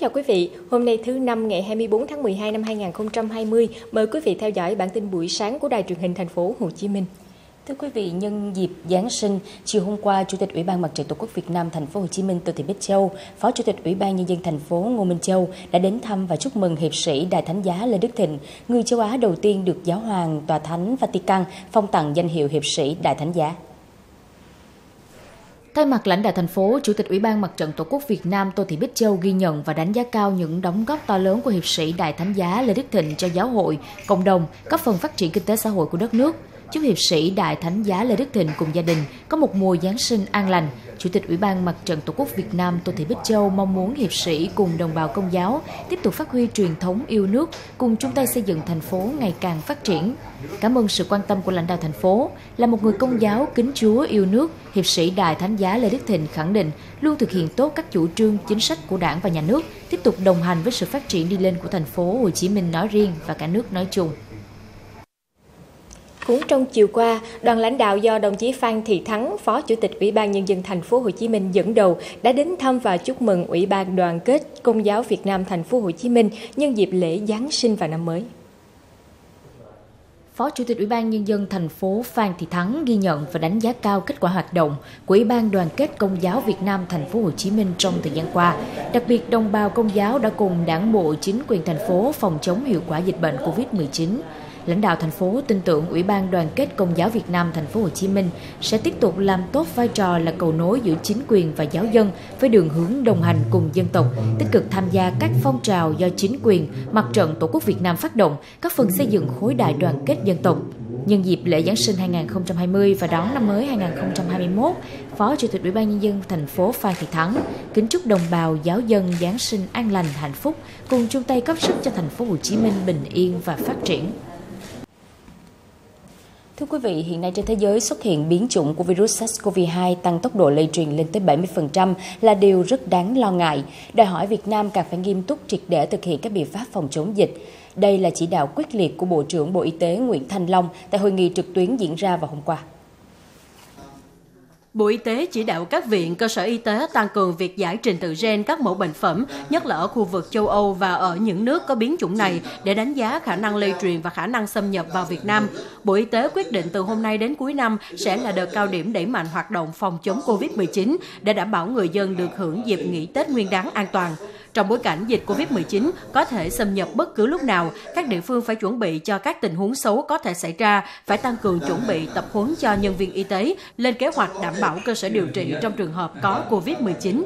chào quý vị. Hôm nay thứ năm ngày 24 tháng 12 năm 2020, mời quý vị theo dõi bản tin buổi sáng của Đài truyền hình thành phố Hồ Chí Minh. Thưa quý vị, nhân dịp Giáng sinh, chiều hôm qua, Chủ tịch Ủy ban Mặt trận Tổ quốc Việt Nam thành phố Hồ Chí Minh Tô Thị Bích Châu, Phó Chủ tịch Ủy ban nhân dân thành phố Ngô Minh Châu đã đến thăm và chúc mừng hiệp sĩ Đại Thánh giá Lê Đức Thịnh, người châu Á đầu tiên được Giáo hoàng Tòa Thánh Vatican phong tặng danh hiệu hiệp sĩ Đại Thánh giá. Thay mặt lãnh đạo thành phố, Chủ tịch Ủy ban Mặt trận Tổ quốc Việt Nam Tô Thị Bích Châu ghi nhận và đánh giá cao những đóng góp to lớn của hiệp sĩ Đại Thánh giá Lê Đức Thịnh cho giáo hội, cộng đồng, các phần phát triển kinh tế xã hội của đất nước. Chúc hiệp sĩ Đại Thánh giá Lê Đức Thịnh cùng gia đình có một mùa Giáng sinh an lành. Chủ tịch Ủy ban Mặt trận Tổ quốc Việt Nam Tô Thị Bích Châu mong muốn hiệp sĩ cùng đồng bào công giáo tiếp tục phát huy truyền thống yêu nước, cùng chung tay xây dựng thành phố ngày càng phát triển. Cảm ơn sự quan tâm của lãnh đạo thành phố. Là một người công giáo kính Chúa yêu nước, hiệp sĩ Đại Thánh giá Lê Đức Thịnh khẳng định luôn thực hiện tốt các chủ trương, chính sách của Đảng và Nhà nước, tiếp tục đồng hành với sự phát triển đi lên của thành phố Hồ Chí Minh nói riêng và cả nước nói chung. Cũng trong chiều qua, đoàn lãnh đạo do đồng chí Phan Thị Thắng, Phó Chủ tịch Ủy ban nhân dân thành phố Hồ Chí Minh dẫn đầu đã đến thăm và chúc mừng Ủy ban Đoàn kết Công giáo Việt Nam thành phố Hồ Chí Minh nhân dịp lễ Giáng sinh và năm mới. Phó Chủ tịch Ủy ban Nhân dân thành phố Phan Thị Thắng ghi nhận và đánh giá cao kết quả hoạt động của Ủy ban Đoàn kết Công giáo Việt Nam thành phố Hồ Chí Minh trong thời gian qua. Đặc biệt, đồng bào công giáo đã cùng đảng bộ chính quyền thành phố phòng chống hiệu quả dịch bệnh COVID-19 lãnh đạo thành phố tin tưởng Ủy ban Đoàn kết Công giáo Việt Nam thành phố Hồ Chí Minh sẽ tiếp tục làm tốt vai trò là cầu nối giữa chính quyền và giáo dân với đường hướng đồng hành cùng dân tộc, tích cực tham gia các phong trào do chính quyền, mặt trận Tổ quốc Việt Nam phát động, các phần xây dựng khối đại đoàn kết dân tộc. Nhân dịp lễ Giáng sinh 2020 và đón năm mới 2021, Phó Chủ tịch Ủy ban nhân dân thành phố Phan Thị Thắng kính chúc đồng bào giáo dân Giáng sinh an lành hạnh phúc, cùng chung tay góp sức cho thành phố Hồ Chí Minh bình yên và phát triển. Thưa quý vị, hiện nay trên thế giới xuất hiện biến chủng của virus SARS-CoV-2 tăng tốc độ lây truyền lên tới 70% là điều rất đáng lo ngại. Đòi hỏi Việt Nam càng phải nghiêm túc triệt để thực hiện các biện pháp phòng chống dịch. Đây là chỉ đạo quyết liệt của Bộ trưởng Bộ Y tế Nguyễn Thanh Long tại hội nghị trực tuyến diễn ra vào hôm qua. Bộ Y tế chỉ đạo các viện, cơ sở y tế tăng cường việc giải trình tự gen các mẫu bệnh phẩm, nhất là ở khu vực châu Âu và ở những nước có biến chủng này để đánh giá khả năng lây truyền và khả năng xâm nhập vào Việt Nam. Bộ Y tế quyết định từ hôm nay đến cuối năm sẽ là đợt cao điểm đẩy mạnh hoạt động phòng chống COVID-19 để đảm bảo người dân được hưởng dịp nghỉ Tết Nguyên đán an toàn. Trong bối cảnh dịch COVID-19 có thể xâm nhập bất cứ lúc nào, các địa phương phải chuẩn bị cho các tình huống xấu có thể xảy ra, phải tăng cường chuẩn bị tập huấn cho nhân viên y tế, lên kế hoạch đảm bảo cơ sở điều trị trong trường hợp có COVID-19.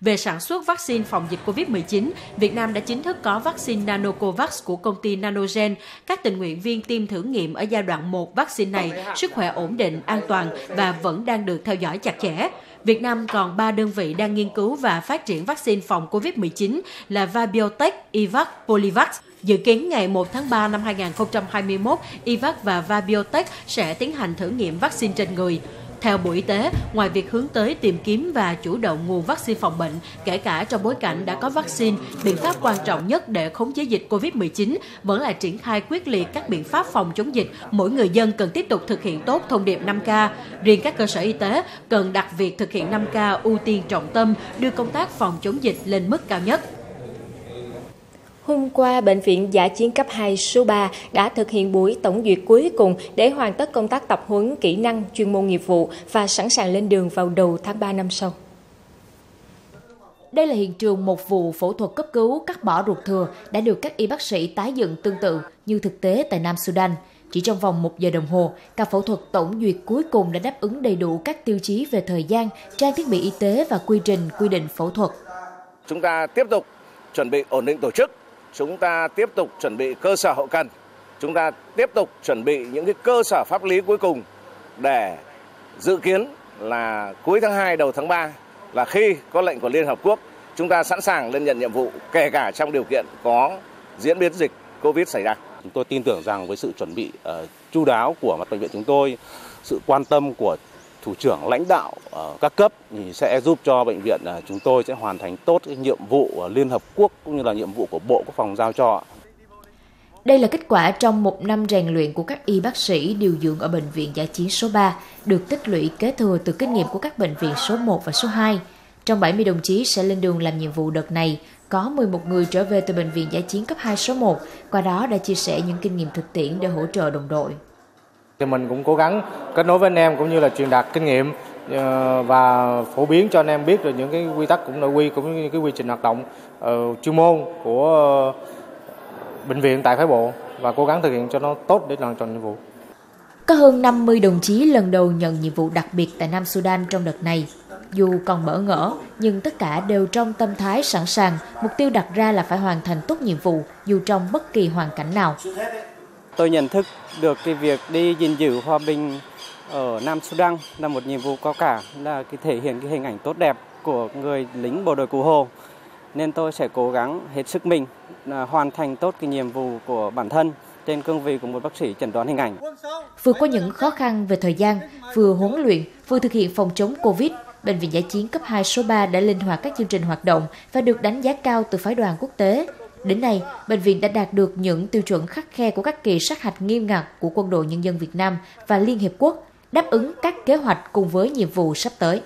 Về sản xuất vaccine phòng dịch COVID-19, Việt Nam đã chính thức có vaccine Nanocovax của công ty Nanogen. Các tình nguyện viên tiêm thử nghiệm ở giai đoạn 1 vaccine này sức khỏe ổn định, an toàn và vẫn đang được theo dõi chặt chẽ. Việt Nam còn 3 đơn vị đang nghiên cứu và phát triển vaccine phòng COVID-19 là Vabiotech, Ivac, Polivax. Dự kiến ngày 1 tháng 3 năm 2021, Ivac và Vabiotech sẽ tiến hành thử nghiệm vaccine trên người. Theo Bộ Y tế, ngoài việc hướng tới tìm kiếm và chủ động nguồn vaccine phòng bệnh, kể cả trong bối cảnh đã có vaccine, biện pháp quan trọng nhất để khống chế dịch COVID-19 vẫn là triển khai quyết liệt các biện pháp phòng chống dịch. Mỗi người dân cần tiếp tục thực hiện tốt thông điệp 5K. Riêng các cơ sở y tế cần đặt việc thực hiện 5K ưu tiên trọng tâm, đưa công tác phòng chống dịch lên mức cao nhất. Hôm qua, Bệnh viện Giả chiến cấp 2 số 3 đã thực hiện buổi tổng duyệt cuối cùng để hoàn tất công tác tập huấn kỹ năng, chuyên môn nghiệp vụ và sẵn sàng lên đường vào đầu tháng 3 năm sau. Đây là hiện trường một vụ phẫu thuật cấp cứu cắt bỏ ruột thừa đã được các y bác sĩ tái dựng tương tự như thực tế tại Nam Sudan. Chỉ trong vòng một giờ đồng hồ, ca phẫu thuật tổng duyệt cuối cùng đã đáp ứng đầy đủ các tiêu chí về thời gian, trang thiết bị y tế và quy trình quy định phẫu thuật. Chúng ta tiếp tục chuẩn bị ổn định tổ chức chúng ta tiếp tục chuẩn bị cơ sở hậu cần, chúng ta tiếp tục chuẩn bị những cái cơ sở pháp lý cuối cùng để dự kiến là cuối tháng 2 đầu tháng 3 là khi có lệnh của Liên Hợp Quốc chúng ta sẵn sàng lên nhận nhiệm vụ kể cả trong điều kiện có diễn biến dịch Covid xảy ra. Chúng tôi tin tưởng rằng với sự chuẩn bị uh, chu đáo của mặt bệnh viện chúng tôi, sự quan tâm của thủ trưởng lãnh đạo ờ, các cấp thì sẽ giúp cho bệnh viện ờ, chúng tôi sẽ hoàn thành tốt cái nhiệm vụ ờ, Liên Hợp Quốc cũng như là nhiệm vụ của Bộ Quốc phòng giao cho. Đây là kết quả trong một năm rèn luyện của các y bác sĩ điều dưỡng ở Bệnh viện giải chiến số 3, được tích lũy kế thừa từ kinh nghiệm của các bệnh viện số 1 và số 2. Trong 70 đồng chí sẽ lên đường làm nhiệm vụ đợt này, có 11 người trở về từ Bệnh viện Giã chiến cấp 2 số 1, qua đó đã chia sẻ những kinh nghiệm thực tiễn để hỗ trợ đồng đội. Thì mình cũng cố gắng kết nối với anh em cũng như là truyền đạt kinh nghiệm ờ, và phổ biến cho anh em biết được những cái quy tắc cũng nội quy cũng như cái quy trình hoạt động uh, chuyên môn của bệnh viện tại phái bộ và cố gắng thực hiện cho nó tốt để làm tròn nhiệm vụ. Có hơn 50 đồng chí lần đầu nhận nhiệm vụ đặc biệt tại Nam Sudan trong đợt này. Dù còn bỡ ngỡ, nhưng tất cả đều trong tâm thái sẵn sàng, mục tiêu đặt ra là phải hoàn thành tốt nhiệm vụ dù trong bất kỳ hoàn cảnh nào. Tôi nhận thức được cái việc đi gìn giữ hòa bình ở Nam Sudan là một nhiệm vụ cao cả, là cái thể hiện cái hình ảnh tốt đẹp của người lính bộ đội cụ Hồ. Nên tôi sẽ cố gắng hết sức mình à, hoàn thành tốt cái nhiệm vụ của bản thân trên cương vị của một bác sĩ chẩn đoán hình ảnh. Vừa có những khó khăn về thời gian, vừa huấn luyện, vừa thực hiện phòng chống Covid, Bệnh viện Giải chiến cấp 2 số 3 đã linh hoạt các chương trình hoạt động và được đánh giá cao từ phái đoàn quốc tế. Đến nay, bệnh viện đã đạt được những tiêu chuẩn khắc khe của các kỳ sát hạch nghiêm ngặt của Quân đội Nhân dân Việt Nam và Liên Hiệp Quốc, đáp ứng các kế hoạch cùng với nhiệm vụ sắp tới.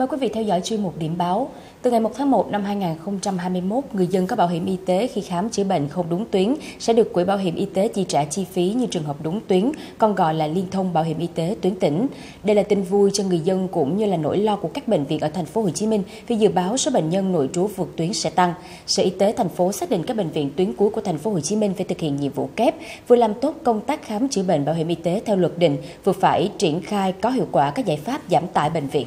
Mời quý vị theo dõi chuyên mục điểm báo. Từ ngày 1 tháng 1 năm 2021, người dân có bảo hiểm y tế khi khám chữa bệnh không đúng tuyến sẽ được Quỹ Bảo hiểm Y tế chi trả chi phí như trường hợp đúng tuyến, còn gọi là liên thông bảo hiểm y tế tuyến tỉnh. Đây là tin vui cho người dân cũng như là nỗi lo của các bệnh viện ở thành phố Hồ Chí Minh vì dự báo số bệnh nhân nội trú vượt tuyến sẽ tăng. Sở Y tế thành phố xác định các bệnh viện tuyến cuối của thành phố Hồ Chí Minh phải thực hiện nhiệm vụ kép, vừa làm tốt công tác khám chữa bệnh bảo hiểm y tế theo luật định, vừa phải triển khai có hiệu quả các giải pháp giảm tải bệnh viện.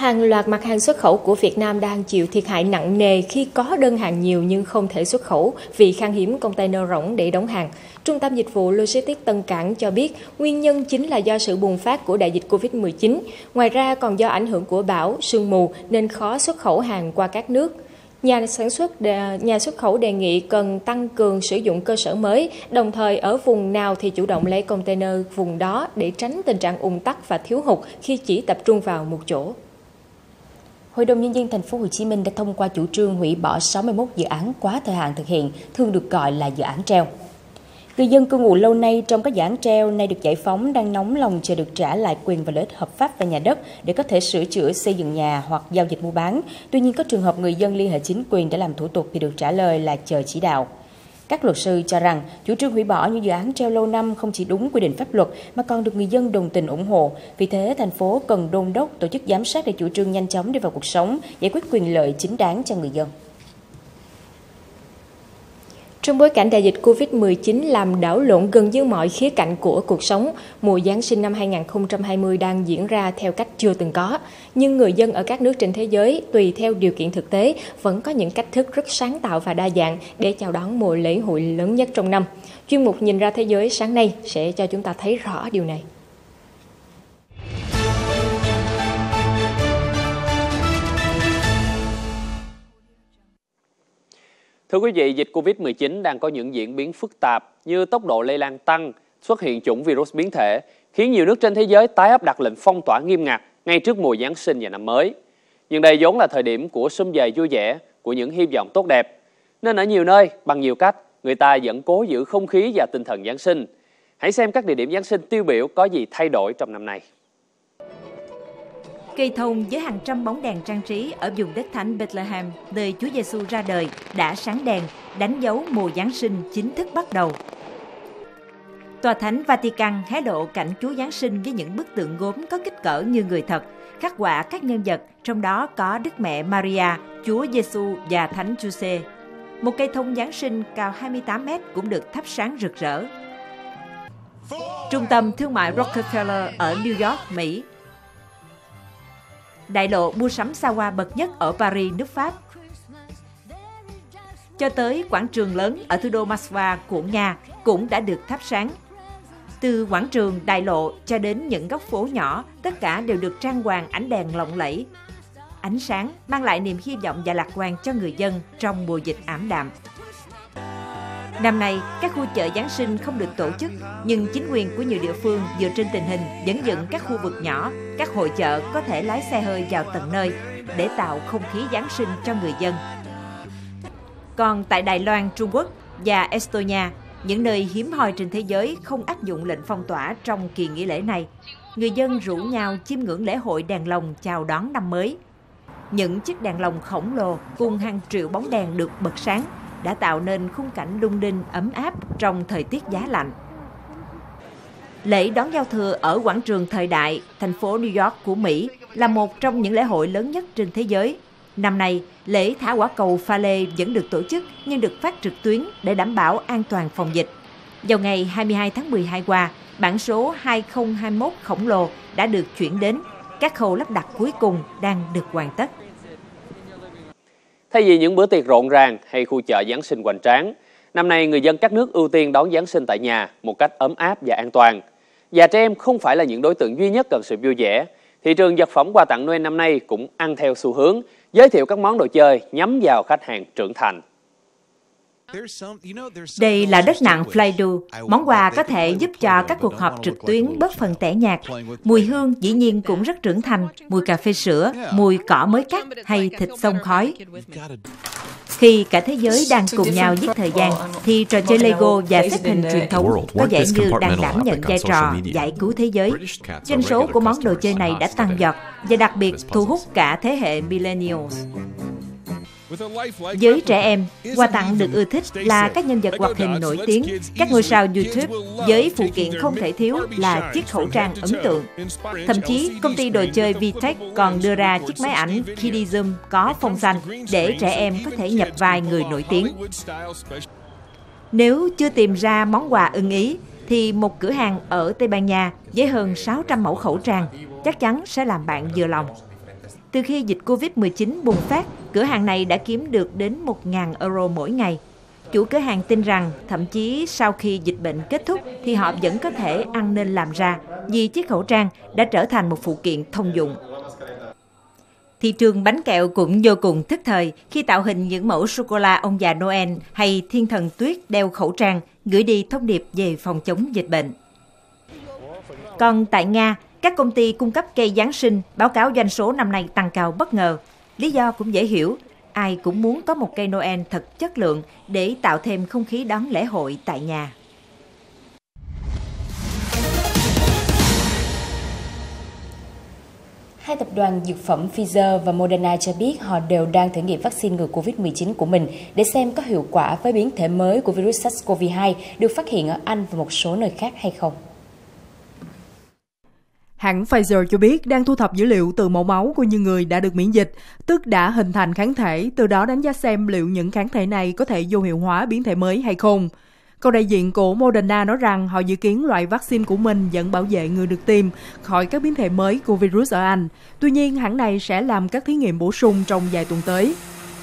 Hàng loạt mặt hàng xuất khẩu của Việt Nam đang chịu thiệt hại nặng nề khi có đơn hàng nhiều nhưng không thể xuất khẩu vì khan hiếm container rỗng để đóng hàng. Trung tâm Dịch vụ Logistics Tân Cảng cho biết nguyên nhân chính là do sự bùng phát của đại dịch COVID-19. Ngoài ra còn do ảnh hưởng của bão, sương mù nên khó xuất khẩu hàng qua các nước. Nhà sản xuất nhà xuất khẩu đề nghị cần tăng cường sử dụng cơ sở mới, đồng thời ở vùng nào thì chủ động lấy container vùng đó để tránh tình trạng ùn tắc và thiếu hụt khi chỉ tập trung vào một chỗ. Hội đồng nhân dân thành phố Hồ Chí Minh đã thông qua chủ trương hủy bỏ 61 dự án quá thời hạn thực hiện, thường được gọi là dự án treo. Người dân cư ngụ lâu nay trong các dự án treo nay được giải phóng đang nóng lòng chờ được trả lại quyền và lợi ích hợp pháp về nhà đất để có thể sửa chữa xây dựng nhà hoặc giao dịch mua bán. Tuy nhiên có trường hợp người dân liên hệ chính quyền để làm thủ tục thì được trả lời là chờ chỉ đạo. Các luật sư cho rằng chủ trương hủy bỏ những dự án treo lâu năm không chỉ đúng quy định pháp luật mà còn được người dân đồng tình ủng hộ. Vì thế, thành phố cần đôn đốc tổ chức giám sát để chủ trương nhanh chóng đi vào cuộc sống, giải quyết quyền lợi chính đáng cho người dân. Trong bối cảnh đại dịch COVID-19 làm đảo lộn gần như mọi khía cạnh của cuộc sống, mùa Giáng sinh năm 2020 đang diễn ra theo cách chưa từng có. Nhưng người dân ở các nước trên thế giới, tùy theo điều kiện thực tế, vẫn có những cách thức rất sáng tạo và đa dạng để chào đón mùa lễ hội lớn nhất trong năm. Chuyên mục Nhìn ra thế giới sáng nay sẽ cho chúng ta thấy rõ điều này. Thưa quý vị, dịch Covid-19 đang có những diễn biến phức tạp như tốc độ lây lan tăng, xuất hiện chủng virus biến thể, khiến nhiều nước trên thế giới tái áp đặt lệnh phong tỏa nghiêm ngặt ngay trước mùa Giáng sinh và năm mới. Nhưng đây vốn là thời điểm của sum dày vui vẻ, của những hy vọng tốt đẹp. Nên ở nhiều nơi, bằng nhiều cách, người ta vẫn cố giữ không khí và tinh thần Giáng sinh. Hãy xem các địa điểm Giáng sinh tiêu biểu có gì thay đổi trong năm nay. Cây thông với hàng trăm bóng đèn trang trí ở vùng đất thánh Bethlehem, nơi Chúa Giêsu ra đời, đã sáng đèn, đánh dấu mùa Giáng sinh chính thức bắt đầu. Tòa Thánh Vatican hé lộ cảnh Chúa Giáng sinh với những bức tượng gốm có kích cỡ như người thật, khắc họa các nhân vật, trong đó có Đức Mẹ Maria, Chúa Giêsu và Thánh Giuse. Một cây thông Giáng sinh cao 28 mét cũng được thắp sáng rực rỡ. Trung tâm thương mại Rockefeller ở New York, Mỹ đại lộ mua sắm xa hoa bậc nhất ở Paris, nước Pháp. Cho tới quảng trường lớn ở thủ đô Moscow của Nga cũng đã được thắp sáng. Từ quảng trường đại lộ cho đến những góc phố nhỏ, tất cả đều được trang hoàng ánh đèn lộng lẫy. Ánh sáng mang lại niềm hy vọng và lạc quan cho người dân trong mùa dịch ảm đạm. Năm nay, các khu chợ Giáng sinh không được tổ chức, nhưng chính quyền của nhiều địa phương dựa trên tình hình dẫn dựng các khu vực nhỏ, các hội chợ có thể lái xe hơi vào tận nơi để tạo không khí Giáng sinh cho người dân. Còn tại Đài Loan, Trung Quốc và Estonia, những nơi hiếm hoi trên thế giới không áp dụng lệnh phong tỏa trong kỳ nghỉ lễ này. Người dân rủ nhau chiêm ngưỡng lễ hội đèn lồng chào đón năm mới. Những chiếc đèn lồng khổng lồ cùng hàng triệu bóng đèn được bật sáng đã tạo nên khung cảnh lung linh ấm áp trong thời tiết giá lạnh. Lễ đón giao thừa ở quảng trường thời đại, thành phố New York của Mỹ là một trong những lễ hội lớn nhất trên thế giới. Năm nay, lễ thả quả cầu pha lê vẫn được tổ chức nhưng được phát trực tuyến để đảm bảo an toàn phòng dịch. Vào ngày 22 tháng 12 qua, bản số 2021 khổng lồ đã được chuyển đến. Các khâu lắp đặt cuối cùng đang được hoàn tất. Thay vì những bữa tiệc rộn ràng hay khu chợ Giáng sinh hoành tráng, năm nay người dân các nước ưu tiên đón Giáng sinh tại nhà một cách ấm áp và an toàn. Và trẻ em không phải là những đối tượng duy nhất cần sự vui vẻ. Thị trường vật phẩm quà tặng Noel năm nay cũng ăn theo xu hướng, giới thiệu các món đồ chơi nhắm vào khách hàng trưởng thành. Đây là đất nặng Flydo. Món quà có thể giúp cho các cuộc họp trực tuyến bớt phần tẻ nhạt. Mùi hương dĩ nhiên cũng rất trưởng thành. Mùi cà phê sữa, mùi cỏ mới cắt hay thịt sông khói. Khi cả thế giới đang cùng nhau giết thời gian, thì trò chơi Lego và xếp hình truyền thống có vẻ như đang đảm nhận vai trò giải cứu thế giới. Doanh số của món đồ chơi này đã tăng giọt và đặc biệt thu hút cả thế hệ millennials. Với trẻ em, quà tặng được ưa thích là các nhân vật hoạt hình nổi tiếng, các ngôi sao YouTube, với phụ kiện không thể thiếu là chiếc khẩu trang ấn tượng. Thậm chí, công ty đồ chơi Vitech còn đưa ra chiếc máy ảnh Kitty Zoom có phông xanh để trẻ em có thể nhập vai người nổi tiếng. Nếu chưa tìm ra món quà ưng ý, thì một cửa hàng ở Tây Ban Nha với hơn 600 mẫu khẩu trang chắc chắn sẽ làm bạn vừa lòng. Từ khi dịch Covid-19 bùng phát, cửa hàng này đã kiếm được đến 1.000 euro mỗi ngày. Chủ cửa hàng tin rằng thậm chí sau khi dịch bệnh kết thúc thì họ vẫn có thể ăn nên làm ra vì chiếc khẩu trang đã trở thành một phụ kiện thông dụng. Thị trường bánh kẹo cũng vô cùng thức thời khi tạo hình những mẫu sô-cô-la ông già Noel hay thiên thần tuyết đeo khẩu trang gửi đi thông điệp về phòng chống dịch bệnh. Còn tại Nga, các công ty cung cấp cây Giáng sinh báo cáo doanh số năm nay tăng cao bất ngờ. Lý do cũng dễ hiểu, ai cũng muốn có một cây Noel thật chất lượng để tạo thêm không khí đón lễ hội tại nhà. Hai tập đoàn dược phẩm Pfizer và Moderna cho biết họ đều đang thử nghiệm vaccine ngừa COVID-19 của mình để xem có hiệu quả với biến thể mới của virus SARS-CoV-2 được phát hiện ở Anh và một số nơi khác hay không. Hãng Pfizer cho biết đang thu thập dữ liệu từ mẫu máu của những người đã được miễn dịch, tức đã hình thành kháng thể, từ đó đánh giá xem liệu những kháng thể này có thể vô hiệu hóa biến thể mới hay không. Câu đại diện của Moderna nói rằng họ dự kiến loại vaccine của mình vẫn bảo vệ người được tiêm khỏi các biến thể mới của virus ở Anh. Tuy nhiên, hãng này sẽ làm các thí nghiệm bổ sung trong vài tuần tới.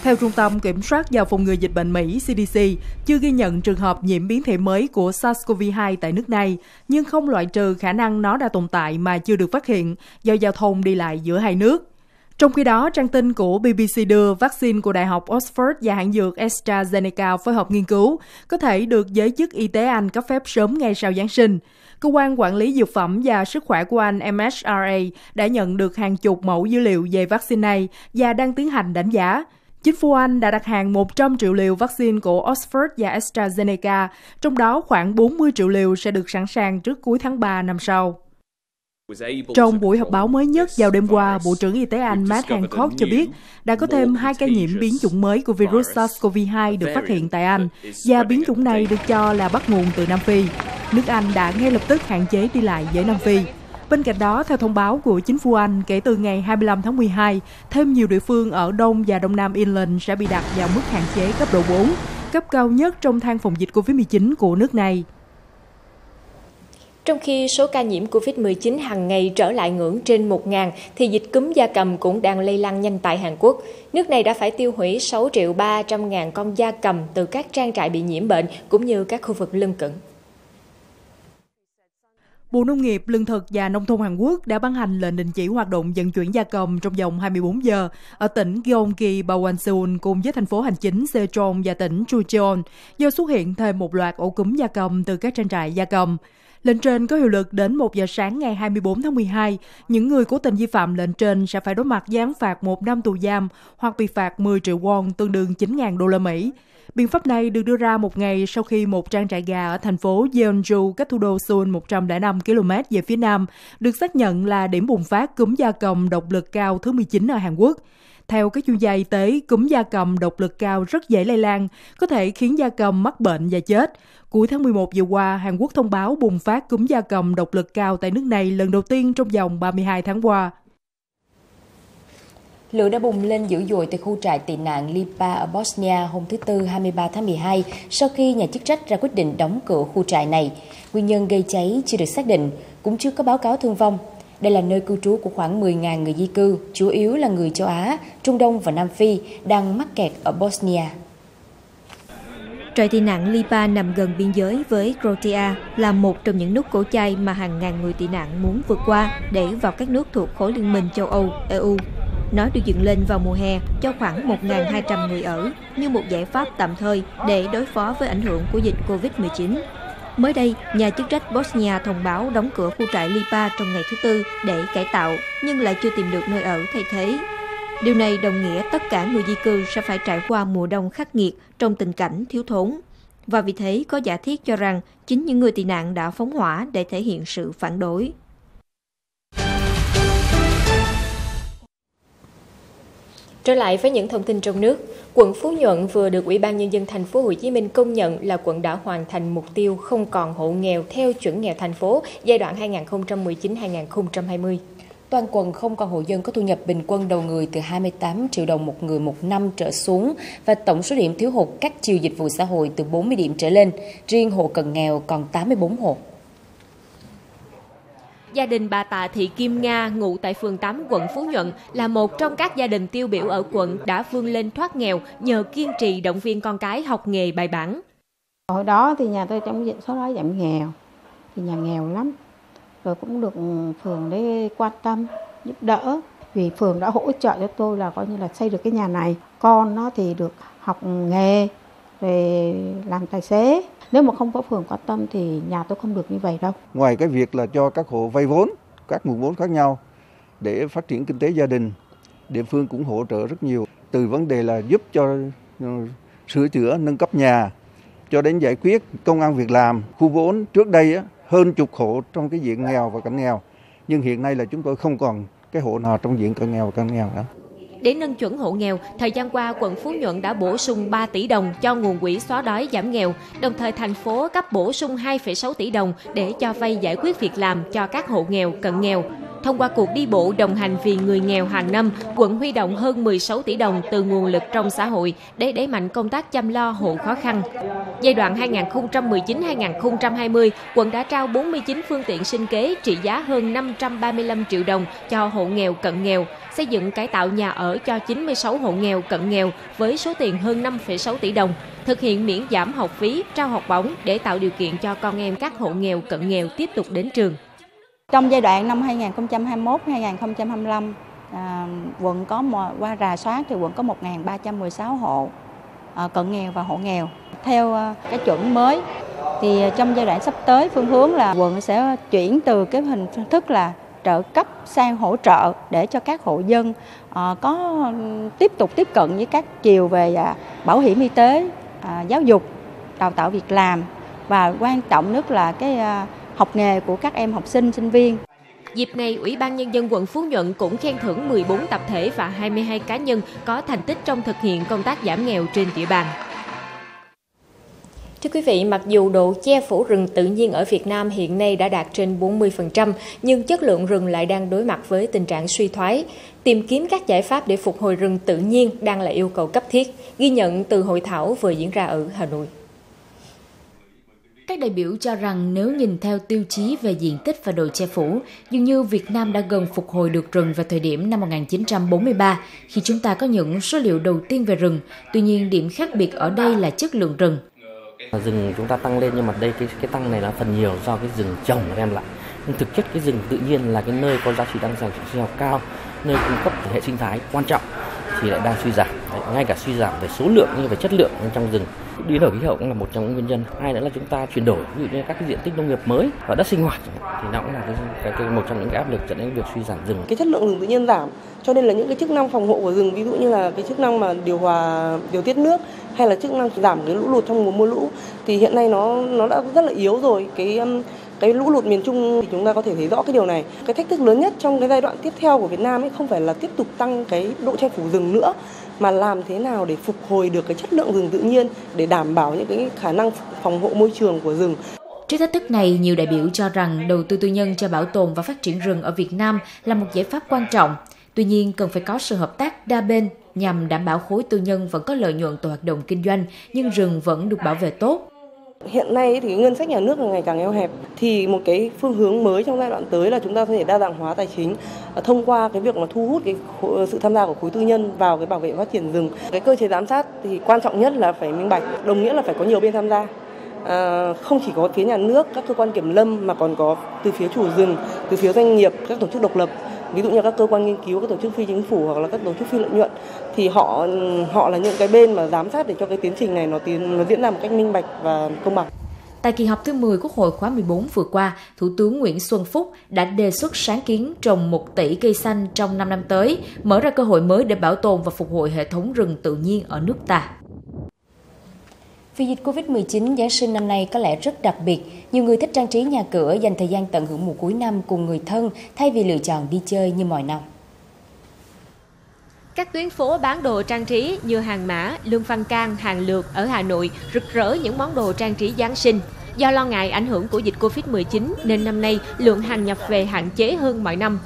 Theo Trung tâm Kiểm soát và Phòng ngừa Dịch bệnh Mỹ CDC, chưa ghi nhận trường hợp nhiễm biến thể mới của SARS-CoV-2 tại nước này, nhưng không loại trừ khả năng nó đã tồn tại mà chưa được phát hiện do giao thông đi lại giữa hai nước. Trong khi đó, trang tin của BBC đưa vaccine của Đại học Oxford và hãng dược AstraZeneca phối hợp nghiên cứu có thể được giới chức y tế Anh cấp phép sớm ngay sau Giáng sinh. Cơ quan quản lý dược phẩm và sức khỏe của Anh MHRA đã nhận được hàng chục mẫu dữ liệu về vaccine này và đang tiến hành đánh giá. Chính phủ Anh đã đặt hàng 100 triệu liều vaccine của Oxford và AstraZeneca, trong đó khoảng 40 triệu liều sẽ được sẵn sàng trước cuối tháng 3 năm sau. Trong buổi họp báo mới nhất vào đêm qua, Bộ trưởng Y tế Anh Matt Hancock cho biết đã có thêm hai ca nhiễm biến chủng mới của virus SARS-CoV-2 được phát hiện tại Anh, và biến chủng này được cho là bắt nguồn từ Nam Phi. Nước Anh đã ngay lập tức hạn chế đi lại với Nam Phi. Bên cạnh đó, theo thông báo của chính phủ Anh, kể từ ngày 25 tháng 12, thêm nhiều địa phương ở Đông và Đông Nam Ireland sẽ bị đặt vào mức hạn chế cấp độ 4, cấp cao nhất trong thang phòng dịch COVID-19 của nước này. Trong khi số ca nhiễm COVID-19 hàng ngày trở lại ngưỡng trên 1.000, thì dịch cúm da cầm cũng đang lây lan nhanh tại Hàn Quốc. Nước này đã phải tiêu hủy 6 triệu 300 ngàn con da cầm từ các trang trại bị nhiễm bệnh cũng như các khu vực lân cận. Bộ Nông nghiệp, Lương thực và Nông thôn Hàn Quốc đã ban hành lệnh đình chỉ hoạt động vận chuyển gia cầm trong vòng 24 giờ ở tỉnh Gyeonggi, Bawanseon cùng với thành phố hành chính Sejong và tỉnh Chucheon do xuất hiện thêm một loạt ổ cúm gia cầm từ các trang trại gia cầm. Lệnh trên có hiệu lực đến 1 giờ sáng ngày 24 tháng 12. Những người cố tình vi phạm lệnh trên sẽ phải đối mặt gián phạt một năm tù giam hoặc bị phạt 10 triệu won tương đương 9.000 đô la Mỹ. Biện pháp này được đưa ra một ngày sau khi một trang trại gà ở thành phố Jeonju, cách thủ đô Seoul 105 km về phía nam, được xác nhận là điểm bùng phát cúm gia cầm độc lực cao thứ 19 ở Hàn Quốc. Theo các chuyên gia y tế, cúm gia cầm độc lực cao rất dễ lây lan, có thể khiến gia cầm mắc bệnh và chết. Cuối tháng 11 vừa qua, Hàn Quốc thông báo bùng phát cúm gia cầm độc lực cao tại nước này lần đầu tiên trong vòng 32 tháng qua. Lửa đã bùng lên dữ dội tại khu trại tị nạn Lipa ở Bosnia hôm thứ Tư 23 tháng 12 sau khi nhà chức trách ra quyết định đóng cửa khu trại này. Nguyên nhân gây cháy chưa được xác định, cũng chưa có báo cáo thương vong. Đây là nơi cư trú của khoảng 10.000 người di cư, chủ yếu là người châu Á, Trung Đông và Nam Phi, đang mắc kẹt ở Bosnia. Trại tị nạn Lipa nằm gần biên giới với Croatia, là một trong những nút cổ chai mà hàng ngàn người tị nạn muốn vượt qua để vào các nước thuộc khối liên minh châu Âu, EU. Nó được dựng lên vào mùa hè cho khoảng 1.200 người ở như một giải pháp tạm thời để đối phó với ảnh hưởng của dịch Covid-19. Mới đây, nhà chức trách Bosnia thông báo đóng cửa khu trại Lipa trong ngày thứ Tư để cải tạo, nhưng lại chưa tìm được nơi ở thay thế. Điều này đồng nghĩa tất cả người di cư sẽ phải trải qua mùa đông khắc nghiệt trong tình cảnh thiếu thốn. Và vì thế có giả thiết cho rằng chính những người tị nạn đã phóng hỏa để thể hiện sự phản đối. Trở lại với những thông tin trong nước, quận Phú Nhuận vừa được Ủy ban nhân dân thành phố Hồ Chí Minh công nhận là quận đã hoàn thành mục tiêu không còn hộ nghèo theo chuẩn nghèo thành phố giai đoạn 2019-2020. Toàn quận không còn hộ dân có thu nhập bình quân đầu người từ 28 triệu đồng một người một năm trở xuống và tổng số điểm thiếu hụt các chiều dịch vụ xã hội từ 40 điểm trở lên. Riêng hộ cận nghèo còn 84 hộ. Gia đình bà Tạ Thị Kim Nga, ngụ tại phường 8 quận Phú Nhuận, là một trong các gia đình tiêu biểu ở quận đã vươn lên thoát nghèo nhờ kiên trì động viên con cái học nghề bài bản. Hồi đó thì nhà tôi trong số đó giảm nghèo, thì nhà nghèo lắm. Rồi cũng được phường đấy quan tâm, giúp đỡ. Vì phường đã hỗ trợ cho tôi là coi như là xây được cái nhà này. Con nó thì được học nghề, về làm tài xế nếu mà không có phường quan tâm thì nhà tôi không được như vậy đâu. Ngoài cái việc là cho các hộ vay vốn, các nguồn vốn khác nhau để phát triển kinh tế gia đình, địa phương cũng hỗ trợ rất nhiều từ vấn đề là giúp cho ờ, sửa chữa, nâng cấp nhà cho đến giải quyết công an việc làm. Khu vốn trước đây á, hơn chục hộ trong cái diện nghèo và cận nghèo, nhưng hiện nay là chúng tôi không còn cái hộ nào trong diện cận nghèo cận nghèo nữa. Để nâng chuẩn hộ nghèo, thời gian qua quận Phú Nhuận đã bổ sung 3 tỷ đồng cho nguồn quỹ xóa đói giảm nghèo, đồng thời thành phố cấp bổ sung 2,6 tỷ đồng để cho vay giải quyết việc làm cho các hộ nghèo, cận nghèo. Thông qua cuộc đi bộ đồng hành vì người nghèo hàng năm, quận huy động hơn 16 tỷ đồng từ nguồn lực trong xã hội để đẩy mạnh công tác chăm lo hộ khó khăn. Giai đoạn 2019-2020, quận đã trao 49 phương tiện sinh kế trị giá hơn 535 triệu đồng cho hộ nghèo cận nghèo, xây dựng cải tạo nhà ở cho 96 hộ nghèo cận nghèo với số tiền hơn 5,6 tỷ đồng, thực hiện miễn giảm học phí, trao học bổng để tạo điều kiện cho con em các hộ nghèo cận nghèo tiếp tục đến trường. Trong giai đoạn năm 2021-2025, à, quận có qua rà soát thì quận có 1.316 hộ à, cận nghèo và hộ nghèo. Theo à, cái chuẩn mới thì trong giai đoạn sắp tới phương hướng là quận sẽ chuyển từ cái hình thức là trợ cấp sang hỗ trợ để cho các hộ dân à, có tiếp tục tiếp cận với các chiều về à, bảo hiểm y tế, à, giáo dục, đào tạo việc làm và quan trọng nhất là cái à, học nghề của các em học sinh, sinh viên. Dịp này, Ủy ban Nhân dân quận Phú Nhuận cũng khen thưởng 14 tập thể và 22 cá nhân có thành tích trong thực hiện công tác giảm nghèo trên địa bàn. Thưa quý vị, mặc dù độ che phủ rừng tự nhiên ở Việt Nam hiện nay đã đạt trên 40%, nhưng chất lượng rừng lại đang đối mặt với tình trạng suy thoái. Tìm kiếm các giải pháp để phục hồi rừng tự nhiên đang là yêu cầu cấp thiết, ghi nhận từ hội thảo vừa diễn ra ở Hà Nội. Các đại biểu cho rằng nếu nhìn theo tiêu chí về diện tích và độ che phủ, dường như Việt Nam đã gần phục hồi được rừng vào thời điểm năm 1943 khi chúng ta có những số liệu đầu tiên về rừng. Tuy nhiên, điểm khác biệt ở đây là chất lượng rừng. Rừng chúng ta tăng lên nhưng mà đây cái cái tăng này là phần nhiều do cái rừng trồng đem lại. Nhưng thực chất cái rừng tự nhiên là cái nơi có giá trị tăng dạng sinh học cao, nơi cung cấp hệ sinh thái quan trọng thì lại đang suy giảm. Ngay cả suy giảm về số lượng như về chất lượng trong rừng Biến đổi khí hậu cũng là một trong những nguyên nhân. Hai nữa là chúng ta chuyển đổi ví dụ như các cái diện tích nông nghiệp mới và đất sinh hoạt thì nó cũng là cái, cái, cái một trong những cái áp lực dẫn đến việc suy giảm rừng. Cái chất lượng rừng tự nhiên giảm cho nên là những cái chức năng phòng hộ của rừng ví dụ như là cái chức năng mà điều hòa điều tiết nước hay là chức năng giảm cái lũ lụt trong mùa mưa lũ thì hiện nay nó nó đã rất là yếu rồi cái um, cái lũ lụt miền Trung thì chúng ta có thể thấy rõ cái điều này. Cái thách thức lớn nhất trong cái giai đoạn tiếp theo của Việt Nam ấy không phải là tiếp tục tăng cái độ che phủ rừng nữa mà làm thế nào để phục hồi được cái chất lượng rừng tự nhiên để đảm bảo những cái khả năng phòng hộ môi trường của rừng. Trước thách thức này, nhiều đại biểu cho rằng đầu tư tư nhân cho bảo tồn và phát triển rừng ở Việt Nam là một giải pháp quan trọng. Tuy nhiên, cần phải có sự hợp tác đa bên nhằm đảm bảo khối tư nhân vẫn có lợi nhuận từ hoạt động kinh doanh, nhưng rừng vẫn được bảo vệ tốt. Hiện nay thì ngân sách nhà nước ngày càng eo hẹp thì một cái phương hướng mới trong giai đoạn tới là chúng ta có thể đa dạng hóa tài chính à, thông qua cái việc mà thu hút cái sự tham gia của khối tư nhân vào cái bảo vệ phát triển rừng. Cái cơ chế giám sát thì quan trọng nhất là phải minh bạch, đồng nghĩa là phải có nhiều bên tham gia. À, không chỉ có phía nhà nước, các cơ quan kiểm lâm mà còn có từ phía chủ rừng, từ phía doanh nghiệp, các tổ chức độc lập ví dụ như các cơ quan nghiên cứu các tổ chức phi chính phủ hoặc là các tổ chức phi lợi nhuận thì họ họ là những cái bên mà giám sát để cho cái tiến trình này nó tiến nó diễn ra một cách minh bạch và công bằng. Tại kỳ họp thứ 10 Quốc hội khóa 14 vừa qua, Thủ tướng Nguyễn Xuân Phúc đã đề xuất sáng kiến trồng 1 tỷ cây xanh trong 5 năm tới, mở ra cơ hội mới để bảo tồn và phục hồi hệ thống rừng tự nhiên ở nước ta. Vì dịch Covid-19, Giáng sinh năm nay có lẽ rất đặc biệt. Nhiều người thích trang trí nhà cửa dành thời gian tận hưởng mùa cuối năm cùng người thân thay vì lựa chọn đi chơi như mọi năm. Các tuyến phố bán đồ trang trí như Hàng Mã, Lương Văn Can, Hàng Lược ở Hà Nội rực rỡ những món đồ trang trí Giáng sinh. Do lo ngại ảnh hưởng của dịch Covid-19 nên năm nay lượng hàng nhập về hạn chế hơn mọi năm.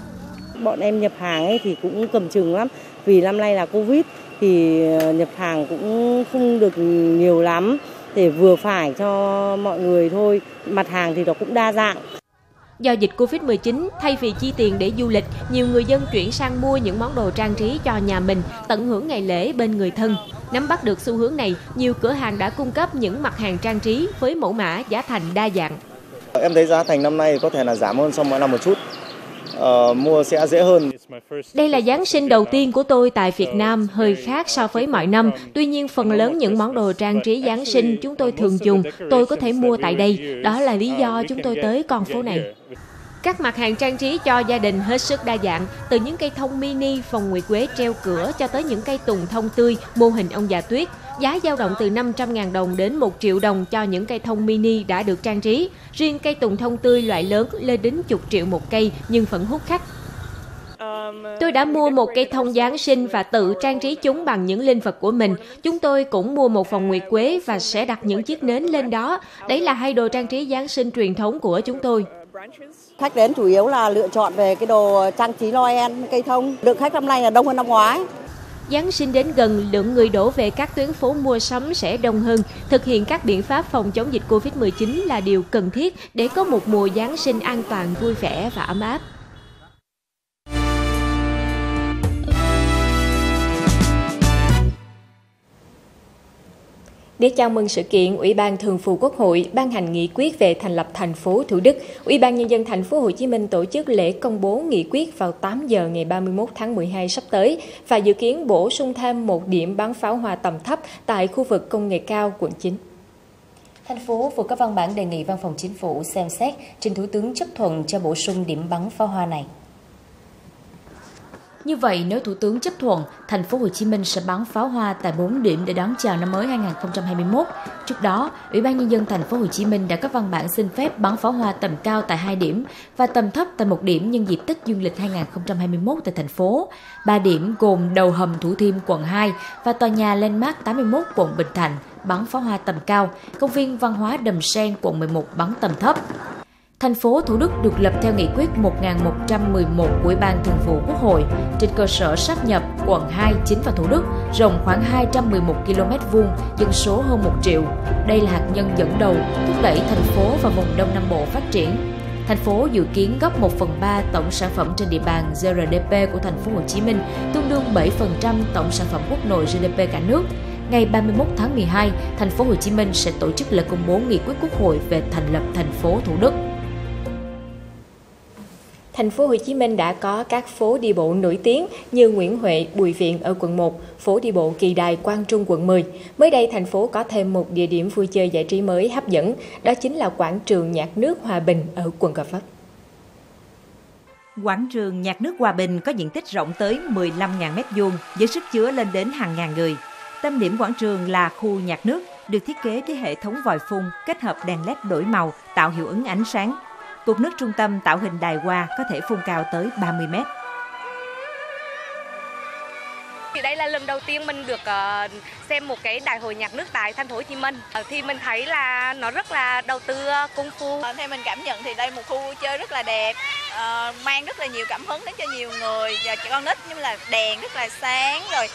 Bọn em nhập hàng ấy thì cũng cầm chừng lắm vì năm nay là Covid thì ờ, nhập hàng cũng không được nhiều lắm để vừa phải cho mọi người thôi. Mặt hàng thì nó cũng đa dạng. Do dịch Covid-19, thay vì chi tiền để du lịch, nhiều người dân chuyển sang mua những món đồ trang trí cho nhà mình, tận hưởng ngày lễ bên người thân. Nắm bắt được xu hướng này, nhiều cửa hàng đã cung cấp những mặt hàng trang trí với mẫu mã giá thành đa dạng. Em thấy giá thành năm nay có thể là giảm hơn so với năm một chút uh, mua sẽ dễ hơn. Đây là Giáng sinh đầu tiên của tôi tại Việt Nam, hơi khác so với mọi năm. Tuy nhiên, phần lớn những món đồ trang trí Giáng sinh chúng tôi thường dùng, tôi có thể mua tại đây. Đó là lý do chúng tôi tới con phố này. Các mặt hàng trang trí cho gia đình hết sức đa dạng, từ những cây thông mini, phòng nguyệt quế treo cửa cho tới những cây tùng thông tươi, mô hình ông già tuyết. Giá dao động từ 500.000 đồng đến 1 triệu đồng cho những cây thông mini đã được trang trí. Riêng cây tùng thông tươi loại lớn lên đến chục triệu một cây nhưng vẫn hút khách. Tôi đã mua một cây thông Giáng sinh và tự trang trí chúng bằng những linh vật của mình. Chúng tôi cũng mua một phòng nguyệt quế và sẽ đặt những chiếc nến lên đó. Đấy là hai đồ trang trí Giáng sinh truyền thống của chúng tôi. Khách đến chủ yếu là lựa chọn về cái đồ trang trí Noel, cây thông. Lượng khách năm nay là đông hơn năm ngoái. Giáng sinh đến gần, lượng người đổ về các tuyến phố mua sắm sẽ đông hơn. Thực hiện các biện pháp phòng chống dịch Covid-19 là điều cần thiết để có một mùa Giáng sinh an toàn, vui vẻ và ấm áp. Để chào mừng sự kiện, Ủy ban Thường vụ Quốc hội ban hành nghị quyết về thành lập thành phố Thủ Đức. Ủy ban nhân dân thành phố Hồ Chí Minh tổ chức lễ công bố nghị quyết vào 8 giờ ngày 31 tháng 12 sắp tới và dự kiến bổ sung thêm một điểm bắn pháo hoa tầm thấp tại khu vực công nghệ cao quận 9. Thành phố vừa có văn bản đề nghị Văn phòng Chính phủ xem xét trình Thủ tướng chấp thuận cho bổ sung điểm bắn pháo hoa này. Như vậy, nếu Thủ tướng chấp thuận, thành phố Hồ Chí Minh sẽ bắn pháo hoa tại 4 điểm để đón chào năm mới 2021. Trước đó, Ủy ban nhân dân thành phố Hồ Chí Minh đã có văn bản xin phép bắn pháo hoa tầm cao tại 2 điểm và tầm thấp tại một điểm nhân dịp Tết Dương lịch 2021 tại thành phố. Ba điểm gồm đầu hầm Thủ Thiêm quận 2 và tòa nhà Landmark 81 quận Bình Thạnh bắn pháo hoa tầm cao, công viên văn hóa Đầm Sen quận 11 bắn tầm thấp. Thành phố Thủ Đức được lập theo nghị quyết 1111 của Ủy ban Thường vụ Quốc hội trên cơ sở sáp nhập quận 2 chính và Thủ Đức, rộng khoảng 211 km vuông, dân số hơn 1 triệu. Đây là hạt nhân dẫn đầu thúc đẩy thành phố và vùng Đông Nam Bộ phát triển. Thành phố dự kiến góp 1 phần 3 tổng sản phẩm trên địa bàn GRDP của thành phố Hồ Chí Minh, tương đương 7% tổng sản phẩm quốc nội GDP cả nước. Ngày 31 tháng 12, thành phố Hồ Chí Minh sẽ tổ chức lễ công bố nghị quyết Quốc hội về thành lập thành phố Thủ Đức thành phố Hồ Chí Minh đã có các phố đi bộ nổi tiếng như Nguyễn Huệ, Bùi Viện ở quận 1, phố đi bộ Kỳ Đài, Quang Trung quận 10. Mới đây thành phố có thêm một địa điểm vui chơi giải trí mới hấp dẫn, đó chính là quảng trường nhạc nước Hòa Bình ở quận Gò Vấp. Quảng trường nhạc nước Hòa Bình có diện tích rộng tới 15.000 m2 với sức chứa lên đến hàng ngàn người. Tâm điểm quảng trường là khu nhạc nước, được thiết kế với hệ thống vòi phun kết hợp đèn led đổi màu tạo hiệu ứng ánh sáng. Cục nước trung tâm tạo hình đài hoa có thể phun cao tới 30 mét. Thì đây là lần đầu tiên mình được uh, xem một cái đại hội nhạc nước tại thành phố Hồ Chí Minh. Uh, thì mình thấy là nó rất là đầu tư uh, công phu. Uh, theo mình cảm nhận thì đây một khu vui chơi rất là đẹp, uh, mang rất là nhiều cảm hứng đến cho nhiều người và con nít nhưng là đèn rất là sáng rồi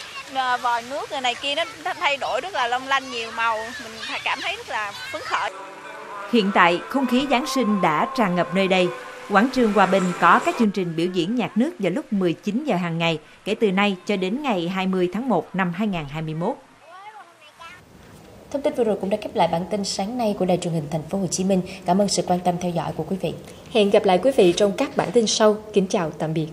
vòi nước này kia nó, nó thay đổi rất là long lanh nhiều màu, mình cảm thấy rất là phấn khởi. Hiện tại, không khí Giáng sinh đã tràn ngập nơi đây. Quảng trường Hòa Bình có các chương trình biểu diễn nhạc nước vào lúc 19 giờ hàng ngày, kể từ nay cho đến ngày 20 tháng 1 năm 2021. Thông tin vừa rồi cũng đã khép lại bản tin sáng nay của Đài truyền hình Thành phố Hồ Chí Minh. Cảm ơn sự quan tâm theo dõi của quý vị. Hẹn gặp lại quý vị trong các bản tin sau. Kính chào tạm biệt.